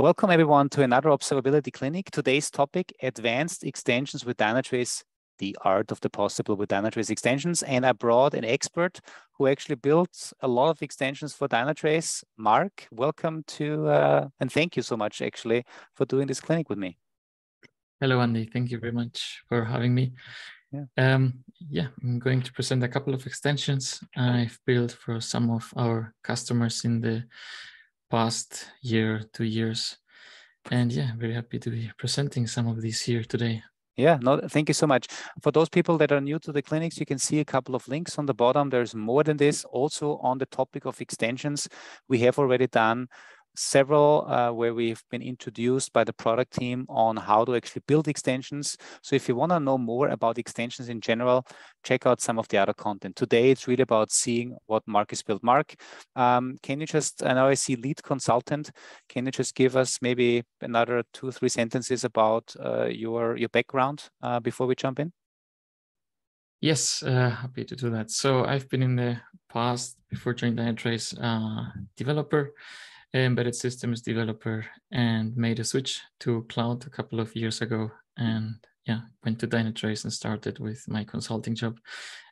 Welcome everyone to another observability clinic. Today's topic, advanced extensions with Dynatrace, the art of the possible with Dynatrace extensions. And I brought an expert who actually built a lot of extensions for Dynatrace. Mark, welcome to, uh, and thank you so much actually for doing this clinic with me. Hello, Andy. Thank you very much for having me. Yeah. Um, yeah, I'm going to present a couple of extensions I've built for some of our customers in the past year, two years. And yeah, very happy to be presenting some of these here today. Yeah, no, thank you so much. For those people that are new to the clinics, you can see a couple of links on the bottom. There's more than this. Also on the topic of extensions, we have already done several uh, where we've been introduced by the product team on how to actually build extensions. So if you want to know more about extensions in general, check out some of the other content. Today, it's really about seeing what Mark has built. Mark, um, can you just, I know I see lead consultant, can you just give us maybe another two, three sentences about uh, your, your background uh, before we jump in? Yes, uh, happy to do that. So I've been in the past, before joining Dynatrace, uh, developer embedded systems developer and made a switch to cloud a couple of years ago. And yeah, went to Dynatrace and started with my consulting job.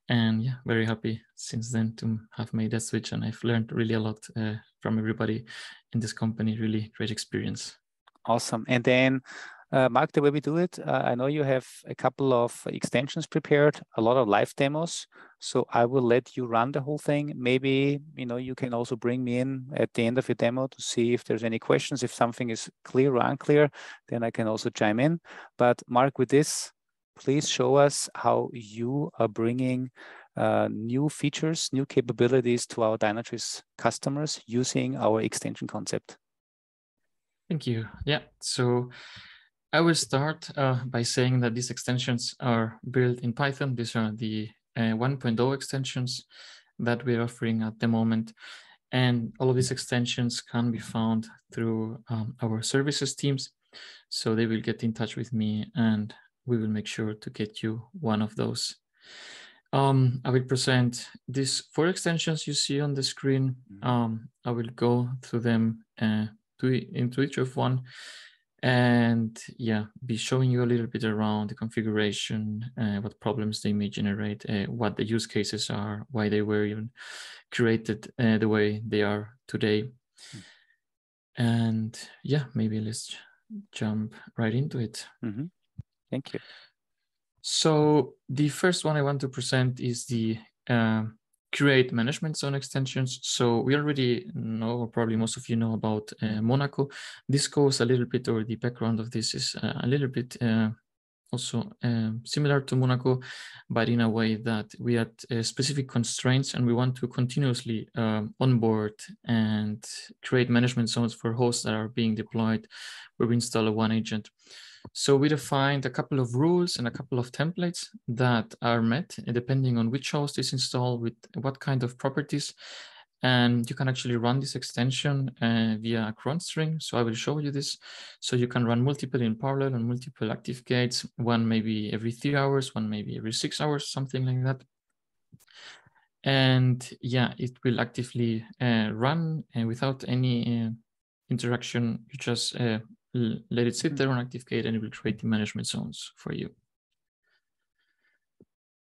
And yeah, very happy since then to have made that switch. And I've learned really a lot uh, from everybody in this company. Really great experience. Awesome. And then uh, Mark, the way we do it, uh, I know you have a couple of extensions prepared, a lot of live demos. So I will let you run the whole thing. Maybe, you know, you can also bring me in at the end of your demo to see if there's any questions. If something is clear or unclear, then I can also chime in. But Mark, with this, please show us how you are bringing uh, new features, new capabilities to our Dynatrace customers using our extension concept. Thank you. Yeah. So I will start uh, by saying that these extensions are built in Python. These are the 1.0 extensions that we're offering at the moment. And all of these extensions can be found through um, our services teams. So they will get in touch with me and we will make sure to get you one of those. Um, I will present these four extensions you see on the screen. Mm-hmm. Um, I will go through them uh, to, into each of one and yeah be showing you a little bit around the configuration uh, what problems they may generate uh, what the use cases are why they were even created uh, the way they are today mm. and yeah maybe let's jump right into it mm-hmm. thank you so the first one i want to present is the uh, create management zone extensions. So we already know, or probably most of you know about uh, Monaco. This goes a little bit, or the background of this is uh, a little bit uh, also um, similar to Monaco, but in a way that we had uh, specific constraints and we want to continuously um, onboard and create management zones for hosts that are being deployed where we install a one agent. So we defined a couple of rules and a couple of templates that are met depending on which host is installed with what kind of properties. And you can actually run this extension uh, via a cron string. So I will show you this. So you can run multiple in parallel and multiple active gates, one maybe every three hours, one maybe every six hours, something like that. And yeah, it will actively uh, run uh, without any uh, interaction. You just uh, let it sit there on ActiveGate and it will create the management zones for you.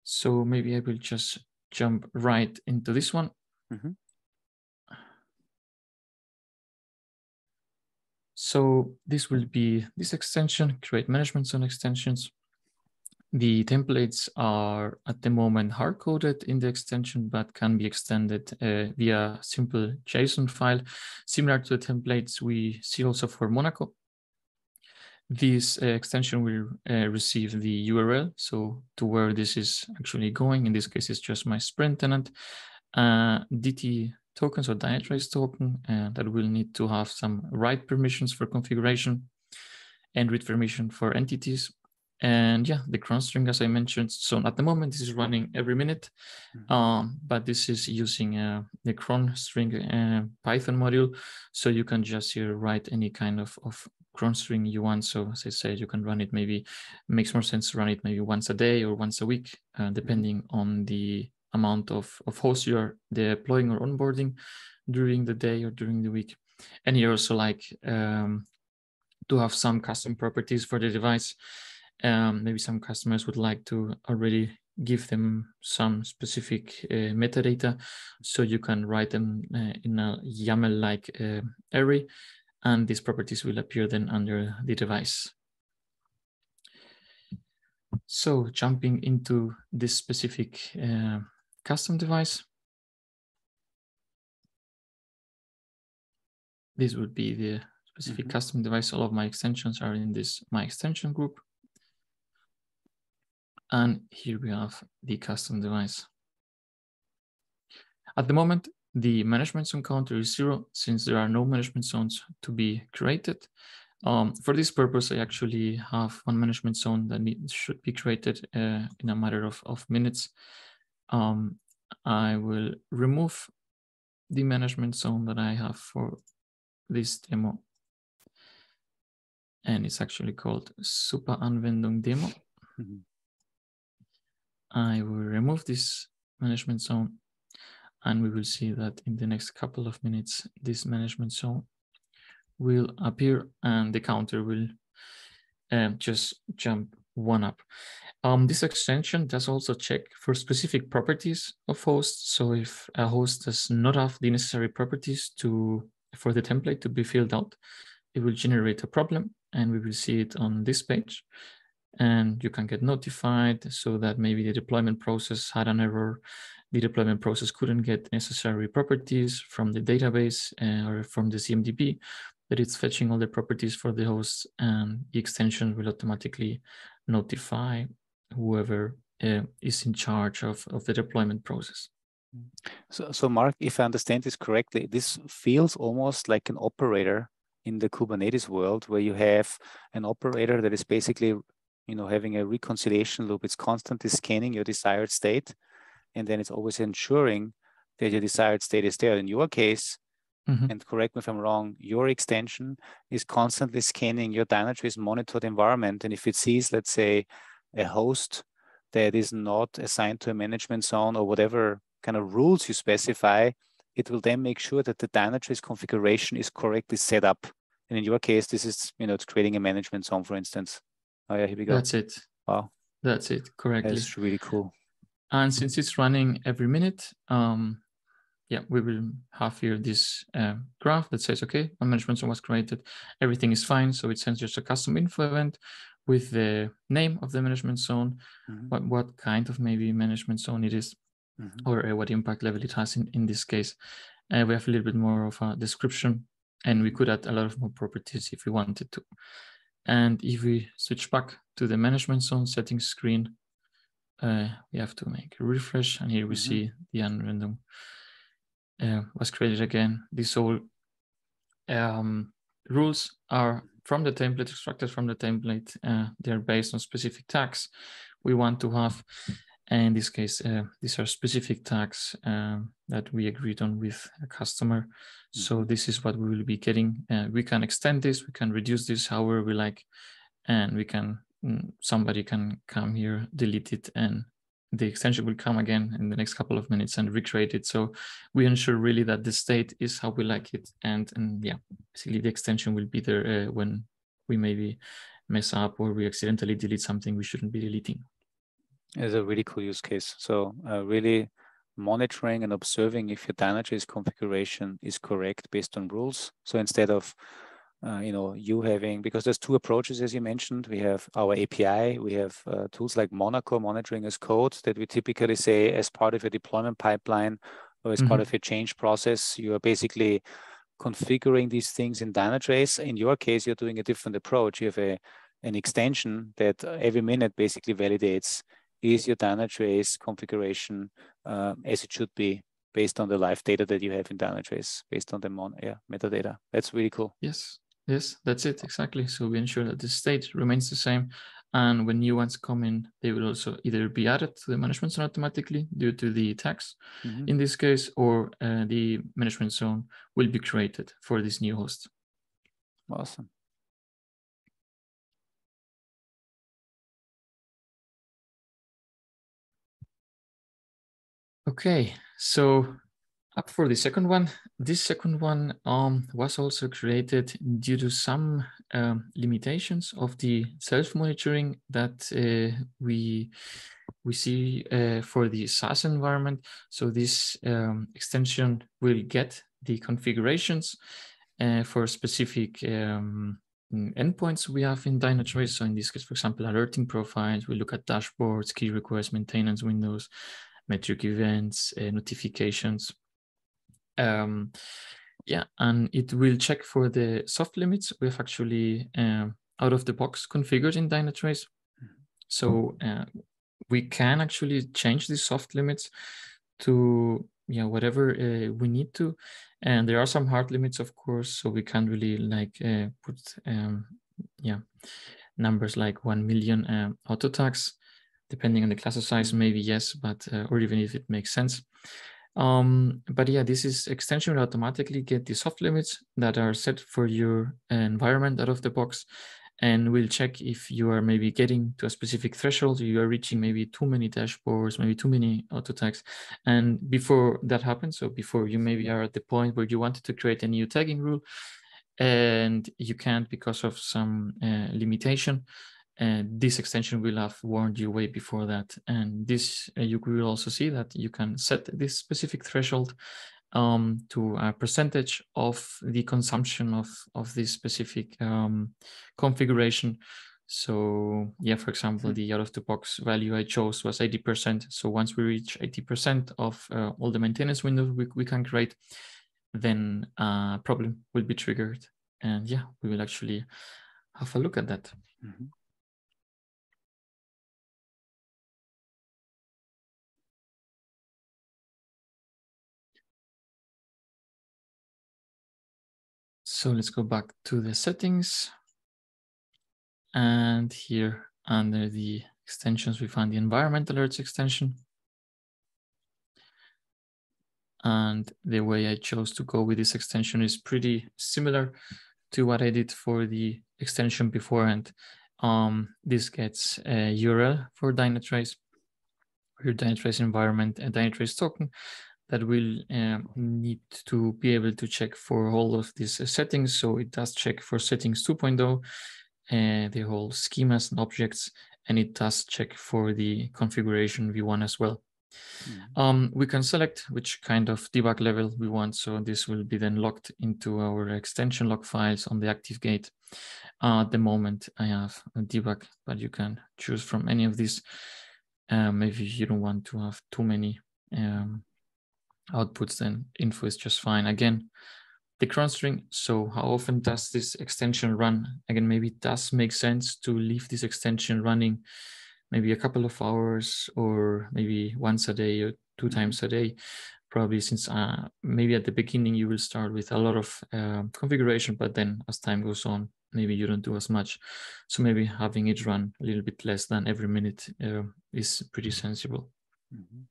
So maybe I will just jump right into this one. Mm -hmm. So this will be this extension, create management zone extensions. The templates are at the moment hard-coded in the extension, but can be extended uh, via simple JSON file, similar to the templates we see also for Monaco this uh, extension will uh, receive the URL, so to where this is actually going. In this case, it's just my Sprint tenant. Uh, DT tokens or Dynatrace token that will need to have some write permissions for configuration and read permission for entities. And yeah, the cron string, as I mentioned. So at the moment, this is running every minute, mm-hmm. um, but this is using uh, the cron string uh, Python module. So you can just here write any kind of, of cron string you want. So as I said, you can run it maybe, makes more sense to run it maybe once a day or once a week, uh, mm-hmm. depending on the amount of, of hosts you are deploying or onboarding during the day or during the week. And you also like um, to have some custom properties for the device. Um, maybe some customers would like to already give them some specific uh, metadata so you can write them uh, in a YAML-like uh, array and these properties will appear then under the device. So jumping into this specific uh, custom device, this would be the specific mm -hmm. custom device. All of my extensions are in this my extension group. And here we have the custom device. At the moment, the management zone counter is zero since there are no management zones to be created. Um, for this purpose, I actually have one management zone that need, should be created uh, in a matter of, of minutes. Um, I will remove the management zone that I have for this demo. And it's actually called Super Anwendung Demo. Mm -hmm. I will remove this management zone and we will see that in the next couple of minutes, this management zone will appear and the counter will um, just jump one up. Um, this extension does also check for specific properties of hosts. So if a host does not have the necessary properties to for the template to be filled out, it will generate a problem and we will see it on this page and you can get notified so that maybe the deployment process had an error. The deployment process couldn't get necessary properties from the database uh, or from the CMDB, but it's fetching all the properties for the host and the extension will automatically notify whoever uh, is in charge of, of the deployment process. So, so Mark, if I understand this correctly, this feels almost like an operator in the Kubernetes world where you have an operator that is basically you know, having a reconciliation loop, it's constantly scanning your desired state, and then it's always ensuring that your desired state is there. In your case, mm-hmm. and correct me if I'm wrong, your extension is constantly scanning your Dynatrace monitored environment, and if it sees, let's say, a host that is not assigned to a management zone or whatever kind of rules you specify, it will then make sure that the Dynatrace configuration is correctly set up. And in your case, this is, you know, it's creating a management zone, for instance. Oh yeah, here we go. That's it. Wow. That's it. Correctly. That's really cool. And since it's running every minute, um, yeah, we will have here this uh, graph that says, okay, a management zone was created. Everything is fine. So it sends just a custom info event with the name of the management zone, mm-hmm. what, what kind of maybe management zone it is, mm-hmm. or uh, what impact level it has in, in this case. Uh, we have a little bit more of a description and we could add a lot of more properties if we wanted to. And if we switch back to the management zone settings screen, uh, we have to make a refresh. And here we mm -hmm. see the Anwendung uh, was created again. These all um, rules are from the template, extracted from the template. Uh, they're based on specific tags we want to have. And in this case, uh, these are specific tags um, that we agreed on with a customer. Mm-hmm. So this is what we will be getting. Uh, we can extend this, we can reduce this however we like, and we can, mm, somebody can come here, delete it, and the extension will come again in the next couple of minutes and recreate it. So we ensure really that the state is how we like it. And, and yeah, basically the extension will be there uh, when we maybe mess up or we accidentally delete something we shouldn't be deleting is a really cool use case. So uh, really monitoring and observing if your Dynatrace configuration is correct based on rules. So instead of uh, you know you having because there's two approaches as you mentioned we have our api we have uh, tools like monaco monitoring as code that we typically say as part of a deployment pipeline or as mm-hmm. part of a change process you are basically configuring these things in dynatrace in your case you're doing a different approach you have a an extension that every minute basically validates is your Dynatrace configuration uh, as it should be based on the live data that you have in Dynatrace, based on the mon yeah, metadata. That's really cool. Yes, yes, that's it exactly. So we ensure that the state remains the same. And when new ones come in, they will also either be added to the management zone automatically due to the tags mm -hmm. in this case, or uh, the management zone will be created for this new host. Awesome. Okay, so up for the second one. This second one um, was also created due to some um, limitations of the self-monitoring that uh, we we see uh, for the SaaS environment. So this um, extension will get the configurations uh, for specific um, endpoints we have in Dynatrace. So in this case, for example, alerting profiles, we look at dashboards, key requests, maintenance windows, metric events, uh, notifications. Um, yeah, and it will check for the soft limits we have actually um, out of the box configured in Dynatrace. Mm-hmm. So uh, we can actually change the soft limits to yeah whatever uh, we need to and there are some hard limits of course so we can't really like uh, put um, yeah numbers like 1 million um, auto tags depending on the class size maybe yes but uh, or even if it makes sense um, but yeah this is extension will automatically get the soft limits that are set for your environment out of the box and we'll check if you are maybe getting to a specific threshold, you are reaching maybe too many dashboards, maybe too many auto tags. And before that happens, so before you maybe are at the point where you wanted to create a new tagging rule and you can't because of some uh, limitation, and this extension will have warned you way before that. And this, uh, you will also see that you can set this specific threshold um, to a percentage of the consumption of, of this specific um, configuration. So yeah, for example, mm-hmm. the out of the box value I chose was 80%. So once we reach 80% of uh, all the maintenance windows we, we can create, then a problem will be triggered. And yeah, we will actually have a look at that. Mm So let's go back to the settings. And here under the extensions, we find the environment alerts extension. And the way I chose to go with this extension is pretty similar to what I did for the extension beforehand. Um, this gets a URL for Dynatrace, your Dynatrace environment and Dynatrace token, that will um, need to be able to check for all of these uh, settings. So it does check for settings 2.0, uh, the whole schemas and objects, and it does check for the configuration v1 as well. Mm. Um, we can select which kind of debug level we want. So this will be then locked into our extension log files on the ActiveGate. Uh, at the moment, I have a debug, but you can choose from any of these. Maybe you don't want to have too many um, outputs, then info is just fine. Again, the cron string. So how often does this extension run? Again, maybe it does make sense to leave this extension running maybe a couple of hours or maybe once a day or two mm-hmm. times a day. Probably since uh, maybe at the beginning you will start with a lot of uh, configuration, but then as time goes on, maybe you don't do as much. So maybe having it run a little bit less than every minute uh, is pretty sensible. Mm -hmm.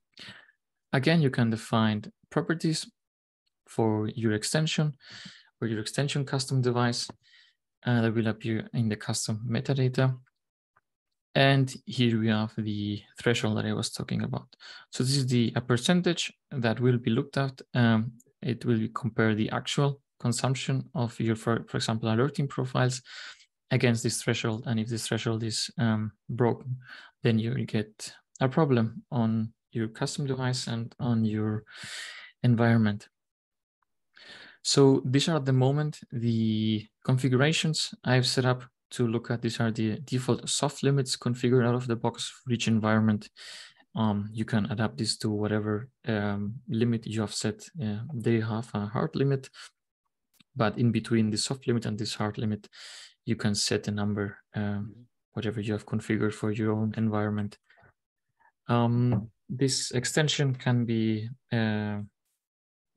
Again, you can define properties for your extension or your extension custom device uh, that will appear in the custom metadata. And here we have the threshold that I was talking about. So this is the a percentage that will be looked at. Um, it will compare the actual consumption of your, for, for example, alerting profiles against this threshold. And if this threshold is um, broken, then you get a problem on your custom device and on your environment. So these are at the moment the configurations I've set up to look at. These are the default soft limits configured out of the box for each environment. Um, you can adapt this to whatever um, limit you have set. Uh, they have a hard limit, but in between the soft limit and this hard limit, you can set a number, um, whatever you have configured for your own environment. Um, this extension can be uh,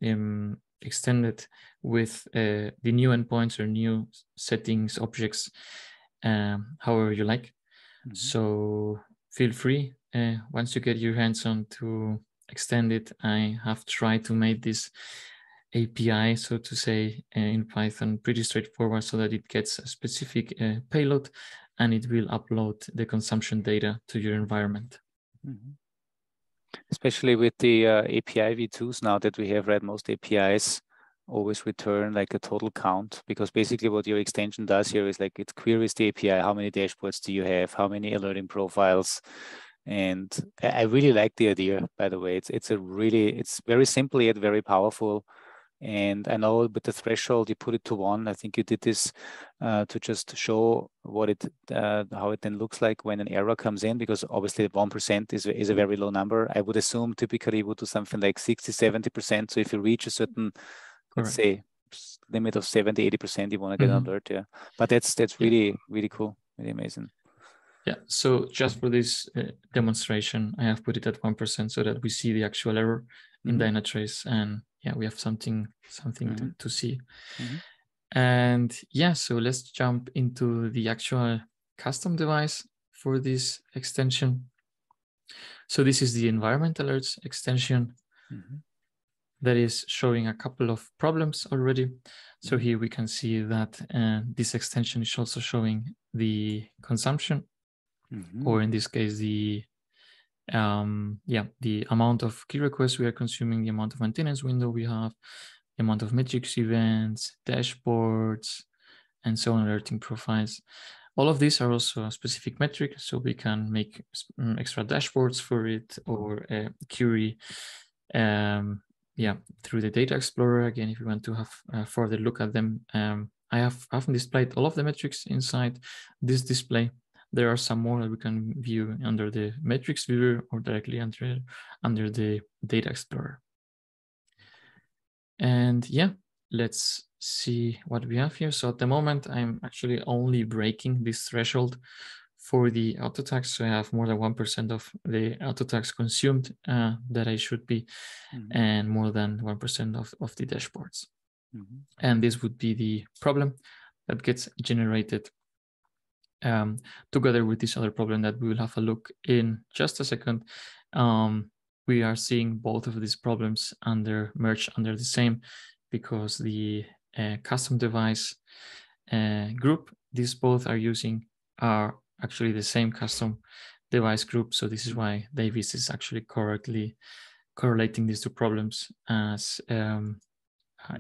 um, extended with uh, the new endpoints or new settings objects, um, however you like. Mm -hmm. So feel free uh, once you get your hands on to extend it. I have tried to make this API, so to say, uh, in Python pretty straightforward so that it gets a specific uh, payload and it will upload the consumption data to your environment. Mm -hmm. Especially with the uh, API v2s now that we have read most APIs always return like a total count because basically what your extension does here is like it queries the API. How many dashboards do you have? How many alerting profiles? And I really like the idea, by the way. It's it's a really it's very simple yet very powerful. And I know with the threshold you put it to one. I think you did this uh, to just show what it uh, how it then looks like when an error comes in because obviously one percent is is a very low number. I would assume typically you would do something like 60, 70 percent. So if you reach a certain let's say limit of 70 80 percent you want to get mm-hmm. alert yeah but that's that's really yeah. really cool really amazing yeah so just for this uh, demonstration i have put it at 1% so that we see the actual error in mm-hmm. dynatrace and yeah we have something something mm-hmm. to, to, see mm-hmm. and yeah so let's jump into the actual custom device for this extension so this is the environment alerts extension mm-hmm that is showing a couple of problems already. So mm-hmm. here we can see that uh, this extension is also showing the consumption, mm-hmm. or in this case, the um, yeah, the amount of key requests we are consuming, the amount of maintenance window we have, the amount of metrics events, dashboards, and so on, alerting profiles. All of these are also a specific metric, so we can make mm, extra dashboards for it or uh, query um, yeah, through the data explorer, again, if you want to have a further look at them, um, I have haven't displayed all of the metrics inside this display. There are some more that we can view under the metrics viewer or directly under, under the data explorer. And yeah, let's see what we have here. So at the moment, I'm actually only breaking this threshold for the auto tags. So I have more than 1% of the auto tags consumed uh, that I should be, mm-hmm. and more than 1% of, of the dashboards. Mm-hmm. And this would be the problem that gets generated um, together with this other problem that we will have a look in just a second. Um, we are seeing both of these problems under merged under the same because the uh, custom device uh, group, these both are using are actually the same custom device group. So this is why Davis is actually correctly correlating these two problems as um,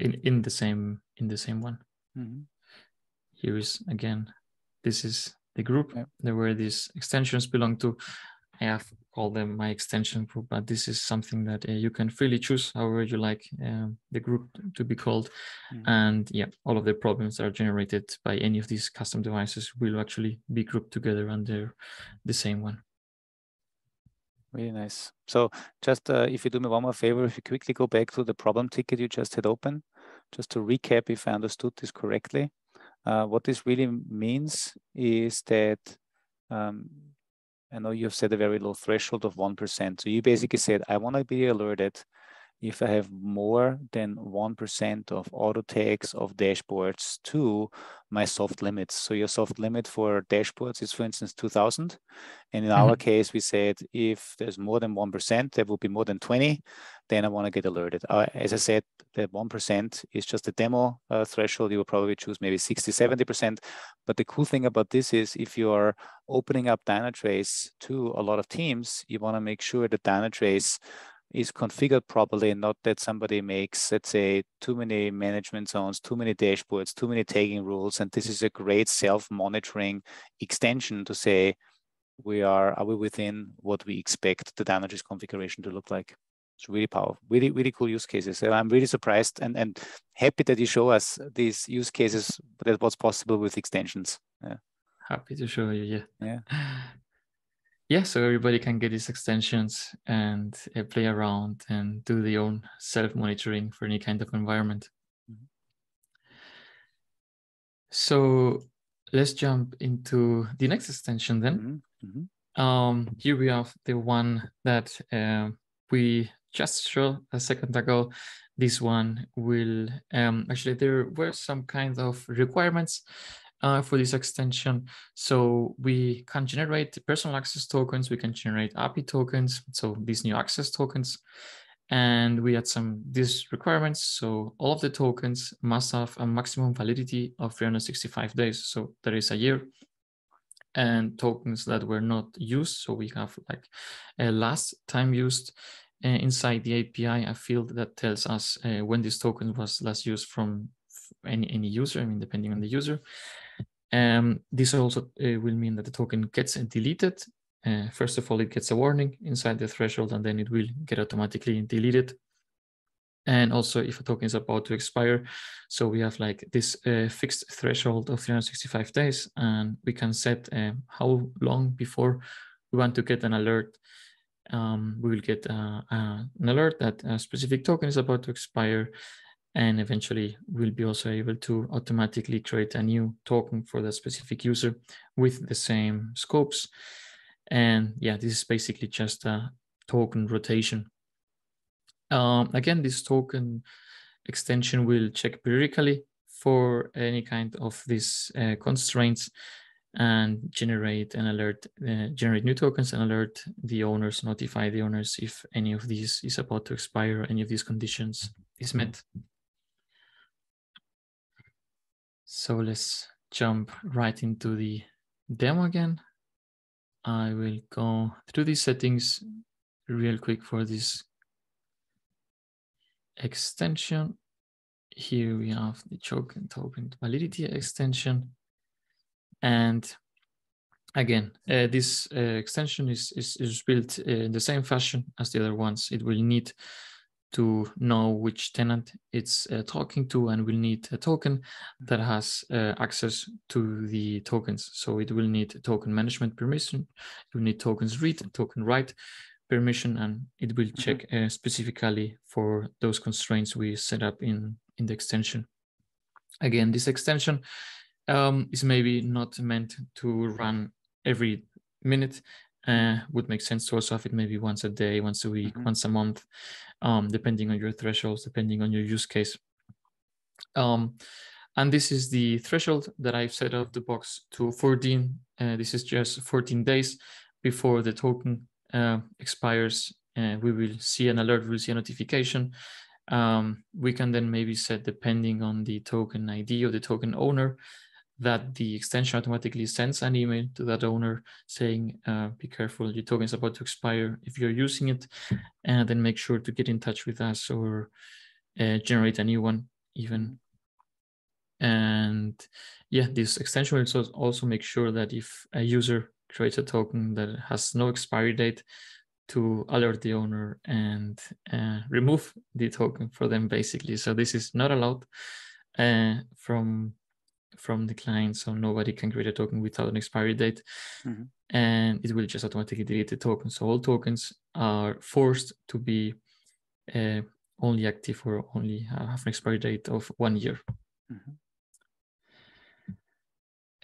in in the same in the same one. Mm-hmm. Here is again, this is the group yep. where these extensions belong to. I have called them my extension group, but this is something that uh, you can freely choose however you like um, the group to be called. Mm-hmm. And yeah, all of the problems that are generated by any of these custom devices will actually be grouped together under the same one. Really nice. So just uh, if you do me one more favor, if you quickly go back to the problem ticket you just had open, just to recap if I understood this correctly. Uh, what this really means is that um, I know you've set a very low threshold of 1%. So you basically said, I want to be alerted if I have more than 1% of auto tags of dashboards to my soft limits. So your soft limit for dashboards is, for instance, 2000. And in mm-hmm. our case, we said if there's more than 1%, there will be more than 20, then I want to get alerted. Uh, as I said, the 1% is just a demo uh, threshold. You will probably choose maybe 60, 70%. But the cool thing about this is if you are opening up Dynatrace to a lot of teams, you want to make sure that Dynatrace is configured properly, not that somebody makes, let's say, too many management zones, too many dashboards, too many tagging rules. And this is a great self-monitoring extension to say, we are, are we within what we expect the Dynatrace configuration to look like? It's really powerful, really, really cool use cases. So I'm really surprised and, and happy that you show us these use cases, that what's possible with extensions. Yeah. Happy to show you, yeah. Yeah. yeah, so everybody can get these extensions and uh, play around and do their own self-monitoring for any kind of environment. Mm-hmm. So let's jump into the next extension then. Mm-hmm. Mm-hmm. Um, here we have the one that uh, we just showed a second ago. This one will um, actually there were some kind of requirements uh, for this extension. So we can generate personal access tokens, we can generate API tokens, so these new access tokens. And we had some these requirements. So all of the tokens must have a maximum validity of 365 days. So there is a year. and tokens that were not used. So we have like a last time used uh, inside the API, a field that tells us uh, when this token was last used from any, any user, I mean, depending on the user. Um, this also uh, will mean that the token gets deleted. Uh, first of all, it gets a warning inside the threshold, and then it will get automatically deleted and also if a token is about to expire. So we have like this uh, fixed threshold of 365 days, and we can set um, how long before we want to get an alert. Um, we will get uh, an alert that a specific token is about to expire, and eventually we'll be also able to automatically create a new token for the specific user with the same scopes. And yeah, this is basically just a token rotation um, again, this token extension will check periodically for any kind of these uh, constraints and generate an alert, uh, generate new tokens and alert the owners, notify the owners if any of these is about to expire, any of these conditions is met. So let's jump right into the demo again. I will go through these settings real quick for this extension. Here we have the token token validity extension. And again, uh, this uh, extension is, is, is built uh, in the same fashion as the other ones. It will need to know which tenant it's uh, talking to and will need a token that has uh, access to the tokens. So it will need token management permission, it will need tokens read, token write, permission and it will mm-hmm. check uh, specifically for those constraints we set up in, in the extension. Again, this extension um, is maybe not meant to run every minute. Uh, would make sense to also have it maybe once a day, once a week, mm -hmm. once a month, um, depending on your thresholds, depending on your use case. Um, and this is the threshold that I've set up the box to 14. Uh, this is just 14 days before the token uh, expires, uh, we will see an alert, we'll see a notification. Um, we can then maybe set, depending on the token ID or the token owner, that the extension automatically sends an email to that owner saying, uh, be careful, your token is about to expire if you're using it, and then make sure to get in touch with us or uh, generate a new one even. And yeah, this extension will also make sure that if a user creates a token that has no expiry date to alert the owner and uh, remove the token for them basically. So this is not allowed uh, from from the client, so nobody can create a token without an expiry date, mm-hmm. and it will just automatically delete the token. So all tokens are forced to be uh, only active or only have an expiry date of one year. Mm-hmm.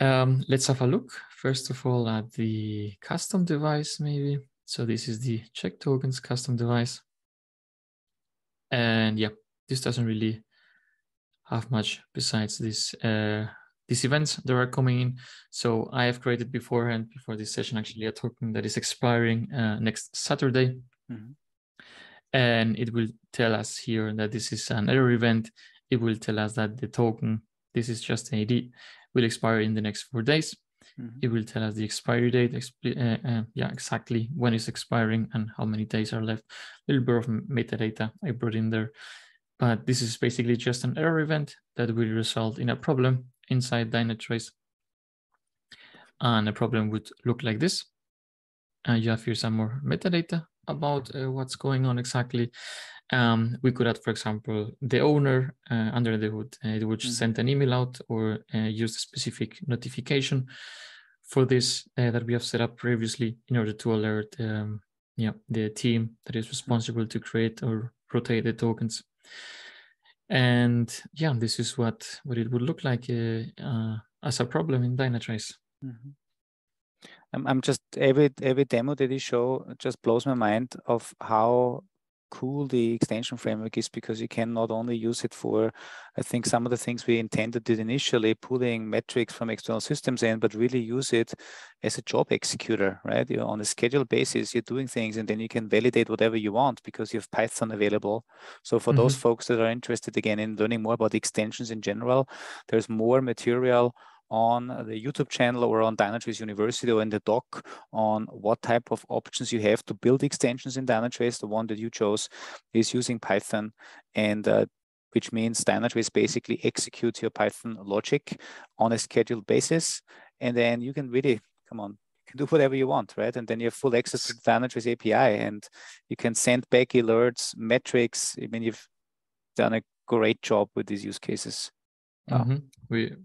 Um, let's have a look, first of all, at the custom device, maybe. So this is the check tokens custom device. And yeah, this doesn't really have much besides this uh, these events that are coming in. So I have created beforehand, before this session, actually a token that is expiring uh, next Saturday. Mm -hmm. And it will tell us here that this is an error event. It will tell us that the token, this is just an ID, will expire in the next four days. Mm-hmm. It will tell us the expiry date, uh, uh, yeah, exactly when it's expiring and how many days are left. A little bit of metadata I brought in there. But this is basically just an error event that will result in a problem inside Dynatrace. And a problem would look like this. And you have here some more metadata about uh, what's going on exactly. Um, we could add, for example, the owner uh, under the hood. Uh, it would mm-hmm. send an email out or uh, use a specific notification for this uh, that we have set up previously in order to alert um, yeah, the team that is responsible to create or rotate the tokens. And yeah, this is what, what it would look like uh, uh, as a problem in Dynatrace. Mm-hmm. I'm, I'm just every every demo that you show just blows my mind of how cool the extension framework is because you can not only use it for, I think some of the things we intended did initially, pulling metrics from external systems in, but really use it as a job executor, right? You're on a schedule basis, you're doing things and then you can validate whatever you want because you have Python available. So for mm -hmm. those mm-hmm. folks that are interested again in learning more about extensions in general, there's more material on the YouTube channel or on Dynatrace University or in the doc on what type of options you have to build extensions in Dynatrace. The one that you chose is using Python and uh, which means Dynatrace basically executes your Python logic on a scheduled basis. And then you can really, come on, you can do whatever you want, right? And then you have full access to the Dynatrace API and you can send back alerts, metrics. I mean, you've done a great job with these use cases. Mm -hmm. We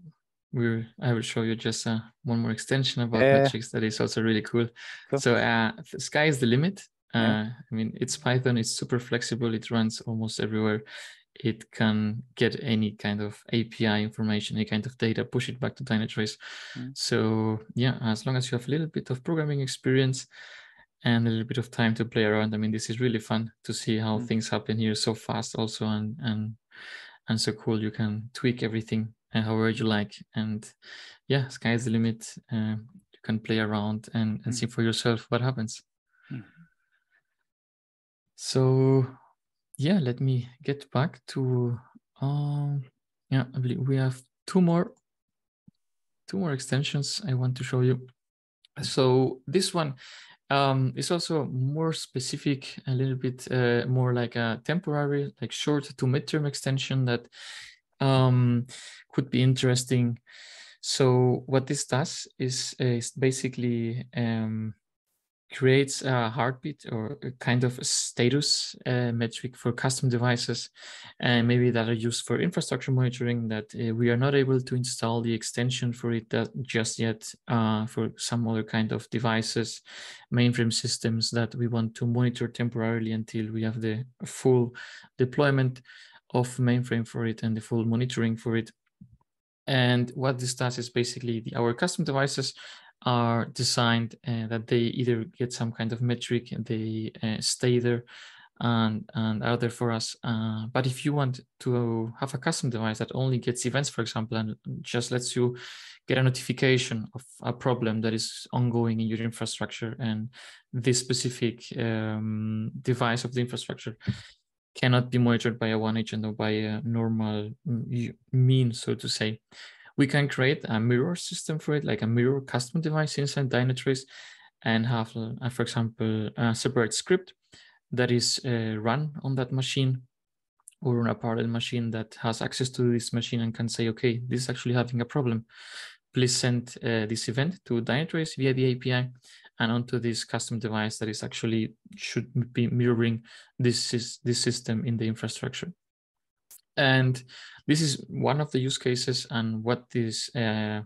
we I will show you just uh, one more extension about uh, metrics that is also really cool. cool. So uh, sky is the limit. Uh, yeah. I mean, it's Python. It's super flexible. It runs almost everywhere. It can get any kind of API information, any kind of data, push it back to Dynatrace. Mm. So yeah, as long as you have a little bit of programming experience and a little bit of time to play around, I mean, this is really fun to see how mm. things happen here so fast also and and and so cool. You can tweak everything however you like. And yeah, sky's the limit. Uh, you can play around and, and mm. see for yourself what happens. Mm. So yeah, let me get back to um yeah, I believe we have two more two more extensions I want to show you. So this one um, is also more specific, a little bit uh, more like a temporary, like short to midterm extension that um, could be interesting. So what this does is, basically um, creates a heartbeat or a kind of a status uh, metric for custom devices, and maybe that are used for infrastructure monitoring that uh, we are not able to install the extension for it that just yet uh, for some other kind of devices, mainframe systems that we want to monitor temporarily until we have the full deployment of mainframe for it and the full monitoring for it. And what this does is basically the, our custom devices are designed uh, that they either get some kind of metric and they uh, stay there and, and are there for us. Uh, but if you want to have a custom device that only gets events, for example, and just lets you get a notification of a problem that is ongoing in your infrastructure and this specific um, device of the infrastructure cannot be monitored by a one agent or by a normal mean, so to say. We can create a mirror system for it, like a mirror custom device inside Dynatrace and have, uh, for example, a separate script that is uh, run on that machine or on a parallel machine that has access to this machine and can say, okay, this is actually having a problem. Please send uh, this event to Dynatrace via the API and onto this custom device that is actually should be mirroring this is this system in the infrastructure. And this is one of the use cases. And what this uh,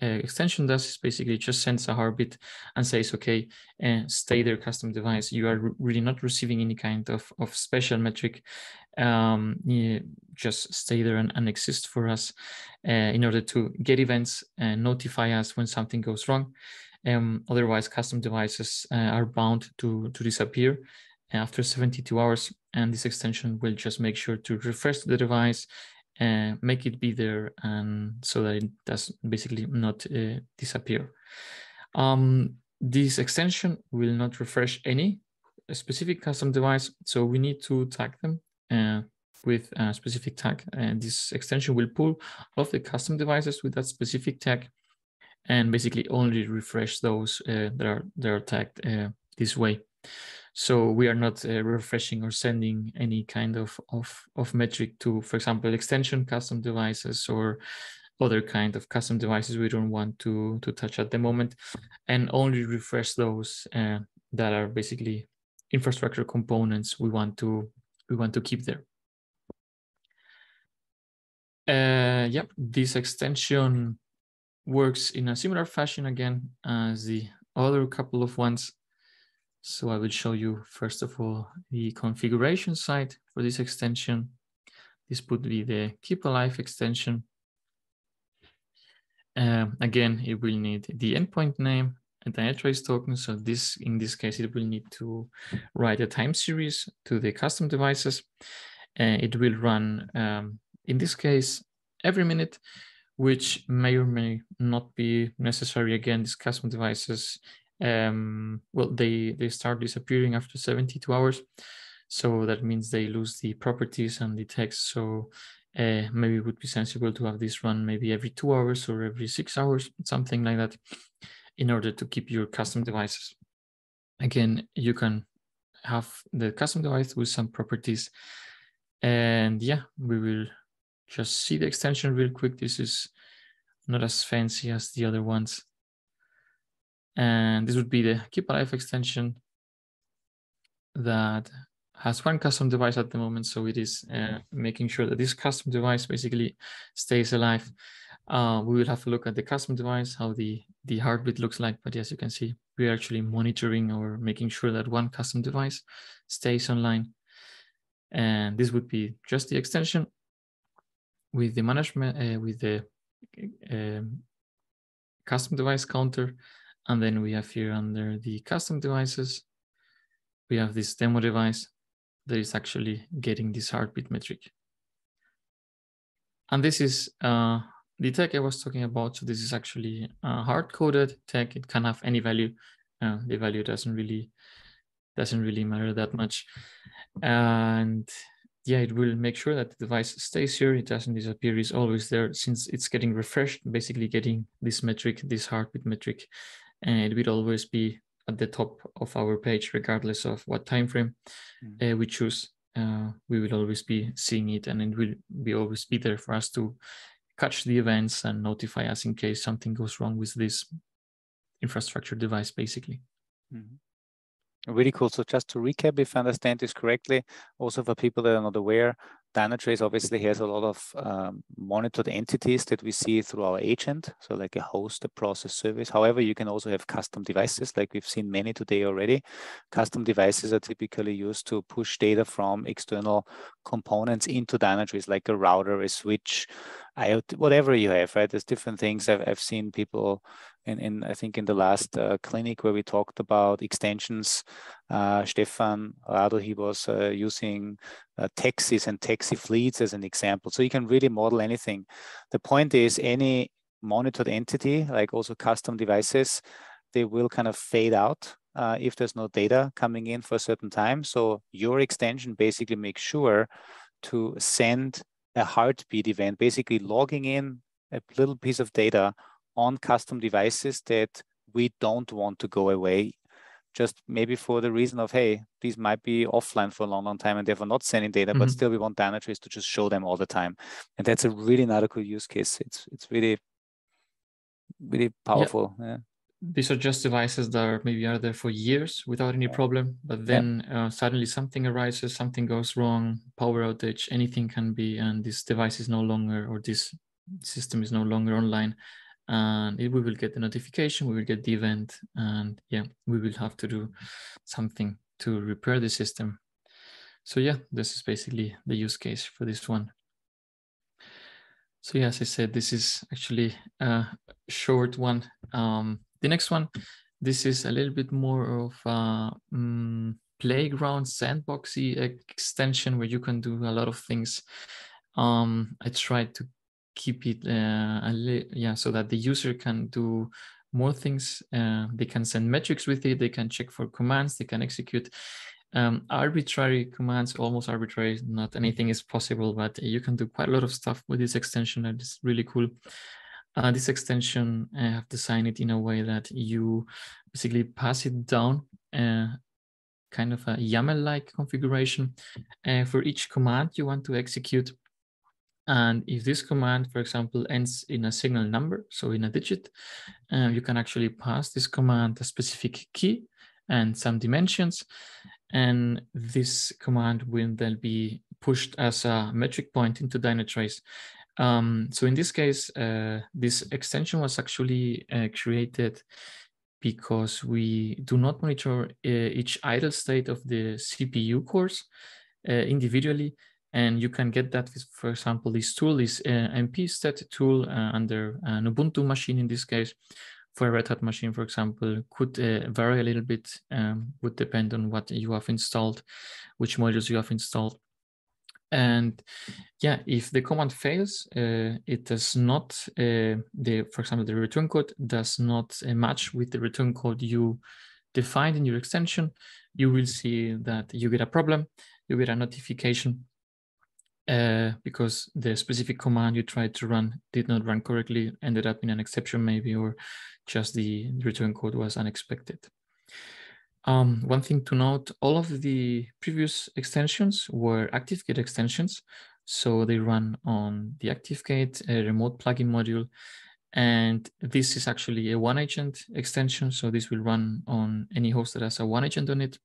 uh, extension does is basically just sends a heartbeat and says, okay, uh, stay there, custom device. You are re really not receiving any kind of, of special metric. Um, just stay there and, and exist for us uh, in order to get events and notify us when something goes wrong. Um, otherwise, custom devices uh, are bound to, to disappear after 72 hours. And this extension will just make sure to refresh the device and make it be there and so that it does basically not uh, disappear. Um, this extension will not refresh any specific custom device. So we need to tag them uh, with a specific tag. And this extension will pull all the custom devices with that specific tag and basically only refresh those uh, that are that are tagged uh, this way. So we are not uh, refreshing or sending any kind of, of, of metric to, for example, extension custom devices or other kind of custom devices we don't want to, to touch at the moment and only refresh those uh, that are basically infrastructure components we want to we want to keep there. Uh, yep, this extension works in a similar fashion again as the other couple of ones. So I will show you, first of all, the configuration side for this extension. This would be the Keep Alive extension. Um, again, it will need the endpoint name and the trace token. So this, in this case, it will need to write a time series to the custom devices. Uh, it will run, um, in this case, every minute which may or may not be necessary. Again, these custom devices, um, well, they, they start disappearing after 72 hours. So that means they lose the properties and the text. So uh, maybe it would be sensible to have this run maybe every two hours or every six hours, something like that, in order to keep your custom devices. Again, you can have the custom device with some properties. And yeah, we will just see the extension real quick. This is not as fancy as the other ones. And this would be the Keep Alive extension that has one custom device at the moment. So it is uh, making sure that this custom device basically stays alive. Uh, we will have a look at the custom device, how the, the heartbeat looks like. But as you can see, we are actually monitoring or making sure that one custom device stays online. And this would be just the extension with the management, uh, with the um, custom device counter. And then we have here under the custom devices, we have this demo device that is actually getting this heartbeat metric. And this is uh, the tag I was talking about. So this is actually a hard-coded tag. It can have any value. Uh, the value doesn't really doesn't really matter that much. And yeah, it will make sure that the device stays here. It doesn't disappear. It's always there since it's getting refreshed, basically getting this metric, this heartbeat metric, and it will always be at the top of our page, regardless of what time frame mm. uh, we choose. Uh, we will always be seeing it, and it will be always be there for us to catch the events and notify us in case something goes wrong with this infrastructure device, basically. Mm-hmm. Really cool. So just to recap, if I understand this correctly, also for people that are not aware, Dynatrace obviously has a lot of um, monitored entities that we see through our agent, so like a host, a process service. However, you can also have custom devices, like we've seen many today already. Custom devices are typically used to push data from external components into Dynatrace, like a router, a switch, IoT, whatever you have, right? There's different things. I've, I've seen people in, in I think in the last uh, clinic where we talked about extensions, uh, Stefan Radu, he was uh, using uh, taxis and taxi fleets as an example. So you can really model anything. The point is any monitored entity, like also custom devices, they will kind of fade out uh, if there's no data coming in for a certain time. So your extension basically makes sure to send a heartbeat event, basically logging in a little piece of data on custom devices that we don't want to go away just maybe for the reason of hey these might be offline for a long long time and therefore not sending data mm-hmm. but still we want dynatrace to just show them all the time and that's a really not a cool use case it's it's really really powerful yeah. yeah. these are just devices that are maybe are there for years without any problem but then yeah. uh, suddenly something arises something goes wrong power outage anything can be and this device is no longer or this system is no longer online and it, we will get the notification, we will get the event, and yeah, we will have to do something to repair the system. So yeah, this is basically the use case for this one. So yeah, as I said, this is actually a short one. Um, the next one, this is a little bit more of a um, playground sandboxy extension where you can do a lot of things. Um, I tried to keep it uh, yeah so that the user can do more things uh, they can send metrics with it they can check for commands they can execute. Um, arbitrary commands almost arbitrary not anything is possible but you can do quite a lot of stuff with this extension that is really cool. Uh, this extension i have designed it in a way that you basically pass it down uh, kind of a YAML like configuration uh, for each command you want to execute and if this command, for example, ends in a signal number, so in a digit, uh, you can actually pass this command a specific key and some dimensions. And this command will then be pushed as a metric point into Dynatrace. Um, so in this case, uh, this extension was actually uh, created because we do not monitor uh, each idle state of the CPU cores uh, individually, and you can get that with, for example, this tool, this uh, mpstat tool uh, under an Ubuntu machine in this case. For a Red Hat machine, for example, could uh, vary a little bit, um, would depend on what you have installed, which modules you have installed. And yeah, if the command fails, uh, it does not, uh, the for example, the return code does not uh, match with the return code you defined in your extension, you will see that you get a problem, you get a notification uh, because the specific command you tried to run did not run correctly, ended up in an exception maybe, or just the return code was unexpected. Um, one thing to note, all of the previous extensions were ActiveGate extensions. So they run on the ActiveGate a remote plugin module. And this is actually a OneAgent extension. So this will run on any host that has a OneAgent on it.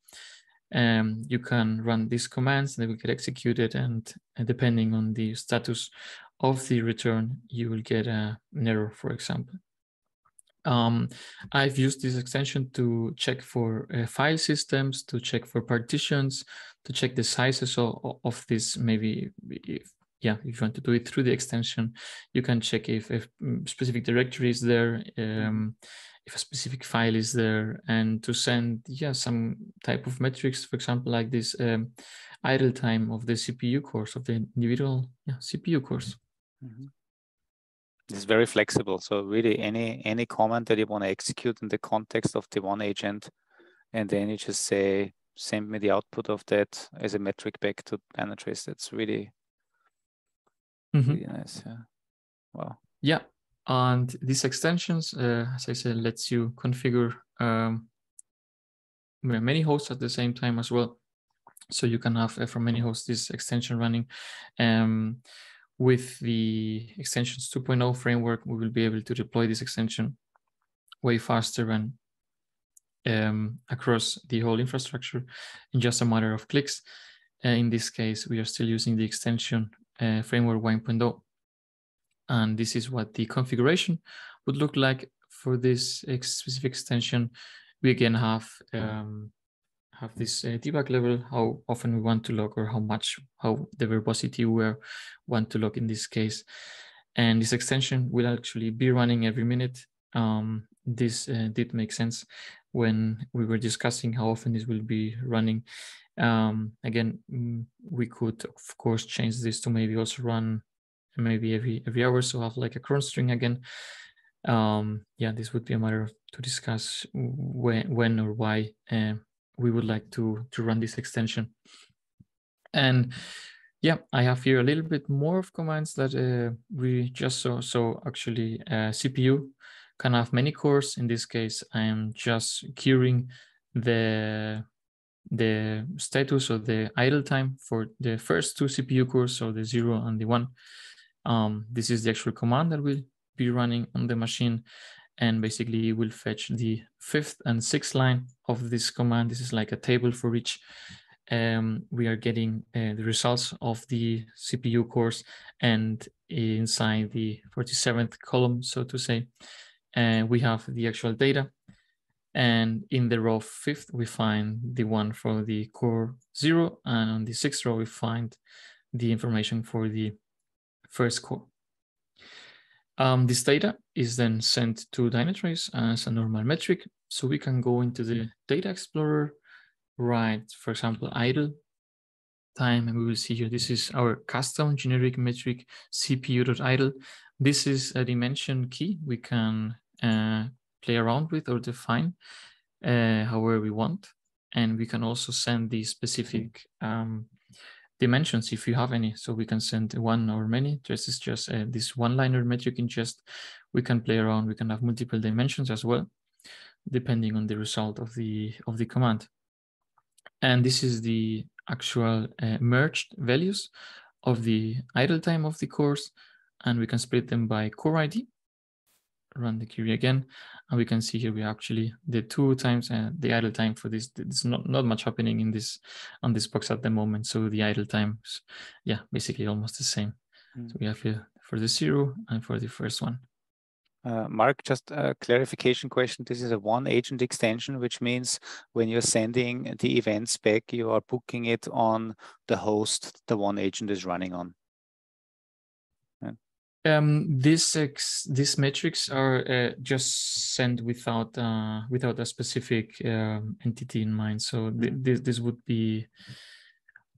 Um, you can run these commands, and they will get executed. And, and depending on the status of the return, you will get a, an error, for example. Um, I've used this extension to check for uh, file systems, to check for partitions, to check the sizes of, of this. Maybe if, yeah, if you want to do it through the extension, you can check if a mm, specific directory is there, um, if a specific file is there, and to send yeah some type of metrics, for example, like this um, idle time of the CPU cores of the individual yeah, CPU cores. Mm -hmm it's very flexible. So really any any comment that you want to execute in the context of the OneAgent, and then you just say, send me the output of that as a metric back to Dynatrace. That's really, mm-hmm. really nice. Yeah. Wow. Yeah. And these extensions, uh, as I said, lets you configure um, many hosts at the same time as well. So you can have uh, from many hosts this extension running. Um, with the extensions 2.0 framework, we will be able to deploy this extension way faster and um, across the whole infrastructure in just a matter of clicks. Uh, in this case, we are still using the extension uh, framework 1.0. And this is what the configuration would look like for this specific extension. We again have um, have this uh, debug level, how often we want to log or how much, how the verbosity we want to log in this case. And this extension will actually be running every minute. Um, this uh, did make sense when we were discussing how often this will be running. Um, again, mm, we could of course change this to maybe also run maybe every every hour, so have like a cron string again. Um, yeah, this would be a matter to discuss when when or why uh, we would like to to run this extension. And yeah, I have here a little bit more of commands that uh, we just saw. So actually, uh, CPU can have many cores. In this case, I am just queuing the the status of the idle time for the first two CPU cores, so the zero and the one. Um, this is the actual command that will be running on the machine and basically will fetch the fifth and sixth line of this command. This is like a table for each. Um, we are getting uh, the results of the CPU cores and inside the 47th column, so to say, uh, we have the actual data. And in the row fifth, we find the one for the core zero. And on the sixth row, we find the information for the first core. Um, this data is then sent to Dynatrace as a normal metric. So we can go into the data explorer, write, for example, idle time, and we will see here, this is our custom generic metric CPU.idle. This is a dimension key we can uh, play around with or define uh, however we want. And we can also send the specific um, dimensions if you have any. So we can send one or many. This is just uh, this one-liner metric ingest, we can play around. We can have multiple dimensions as well, depending on the result of the of the command. And this is the actual uh, merged values of the idle time of the cores. And we can split them by core ID run the query again, and we can see here we actually the two times and uh, the idle time for this. There's not not much happening in this on this box at the moment. So the idle times, yeah, basically almost the same. Mm. So we have here for the zero and for the first one. Uh, Mark, just a clarification question. This is a OneAgent extension, which means when you're sending the events back, you are booking it on the host the OneAgent is running on. Um, these ex, these metrics are uh, just sent without uh, without a specific um, entity in mind. So th mm-hmm. this this would be,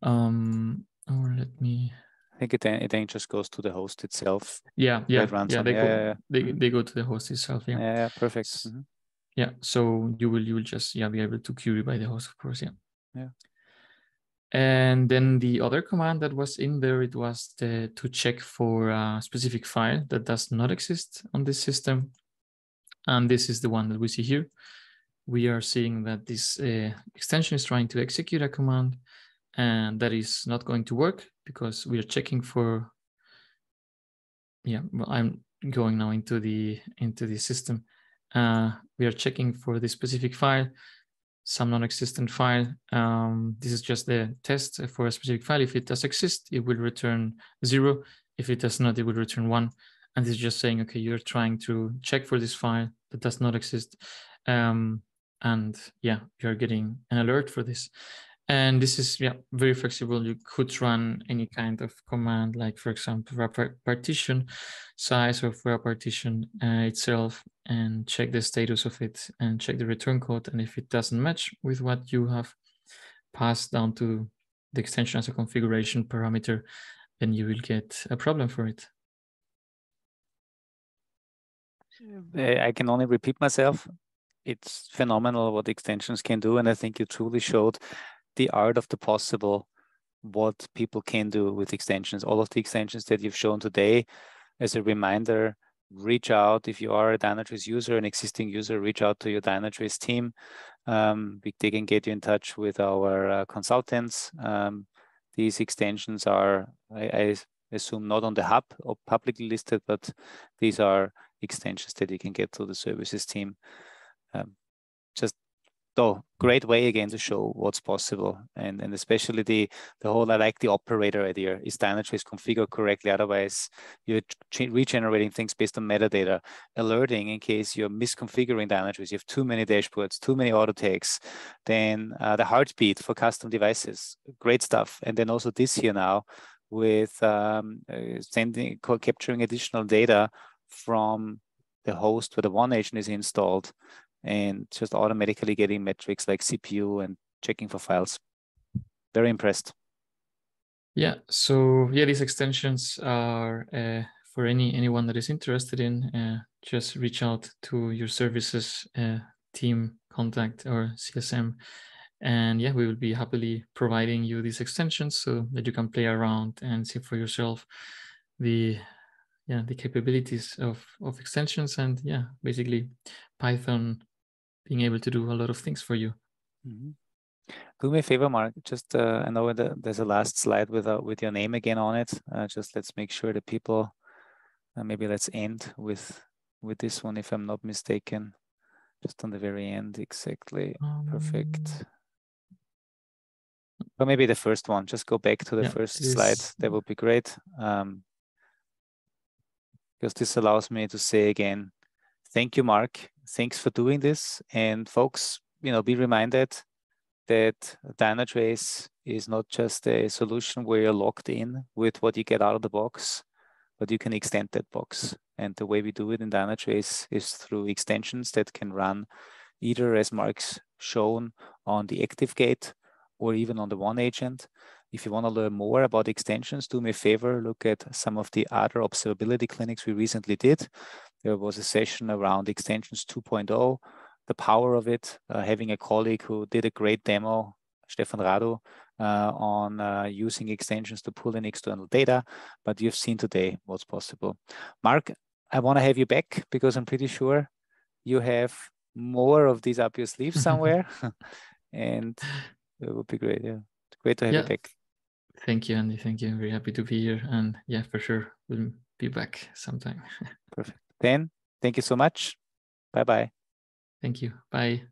um, or let me. I think it then, it then just goes to the host itself. Yeah, yeah, yeah. They, yeah, go, yeah, They, they go to the host itself. Yeah. Yeah, perfect. Mm -hmm. Yeah, so you will you will just yeah be able to query by the host, of course. Yeah. Yeah. And then the other command that was in there, it was the, to check for a specific file that does not exist on this system. And this is the one that we see here. We are seeing that this uh, extension is trying to execute a command and that is not going to work because we are checking for, yeah, well, I'm going now into the, into the system. Uh, we are checking for the specific file some non-existent file. Um, this is just the test for a specific file. If it does exist, it will return zero. If it does not, it will return one. And is just saying, okay, you're trying to check for this file that does not exist. Um, and yeah, you're getting an alert for this. And this is yeah very flexible. You could run any kind of command, like for example, a partition size of a partition uh, itself, and check the status of it and check the return code. And if it doesn't match with what you have passed down to the extension as a configuration parameter, then you will get a problem for it. I can only repeat myself. It's phenomenal what extensions can do. And I think you truly showed the art of the possible, what people can do with extensions. All of the extensions that you've shown today, as a reminder, reach out if you are a Dynatrace user, an existing user, reach out to your Dynatrace team. Um, they can get you in touch with our uh, consultants. Um, these extensions are, I, I, assume, not on the hub or publicly listed, but these are extensions that you can get to the services team. Um, just so great way again to show what's possible. And and especially the the whole i like the operator idea. Is dynatrace configured correctly? Otherwise you're regenerating things based on metadata alerting in case you're misconfiguring dynatrace. You have too many dashboards too many auto tags then uh, the heartbeat for custom devices great stuff. And then also this here now with um, uh, sending capturing additional data from the host where the OneAgent is installed and just automatically getting metrics like CPU and checking for files. Very impressed. Yeah, so yeah, these extensions are uh, for any anyone that is interested in. Uh, just reach out to your services uh, team contact or CSM, and yeah, we will be happily providing you these extensions so that you can play around and see for yourself the yeah the capabilities of of extensions and yeah basically Python being able to do a lot of things for you. Mm-hmm. Do me a favor, Mark. Just uh, I know that there's a last slide with uh, with your name again on it. Uh, just let's make sure that people. Uh, maybe let's end with with this one, if I'm not mistaken. Just on the very end, exactly. Um, Perfect. Or maybe the first one. Just go back to the yeah, first slide. That would be great. Um, because this allows me to say again, thank you, Mark, thanks for doing this. And folks, you know, be reminded that Dynatrace is not just a solution where you're locked in with what you get out of the box, but you can extend that box. And the way we do it in Dynatrace is through extensions that can run either as Mark's shown on the ActiveGate or even on the OneAgent. If you want to learn more about extensions, do me a favor, look at some of the other observability clinics we recently did. There was a session around extensions 2.0, the power of it, uh, having a colleague who did a great demo, Stefan Radu, uh, on uh, using extensions to pull in external data, but you've seen today what's possible. Mark, I want to have you back because I'm pretty sure you have more of these up your sleeve somewhere, and it would be great. Yeah, great to have yeah. you back. Thank you, Andi. Thank you. I'm very happy to be here, and yeah, for sure, we'll be back sometime. Perfect. Then, thank you so much. Bye bye. Thank you. Bye.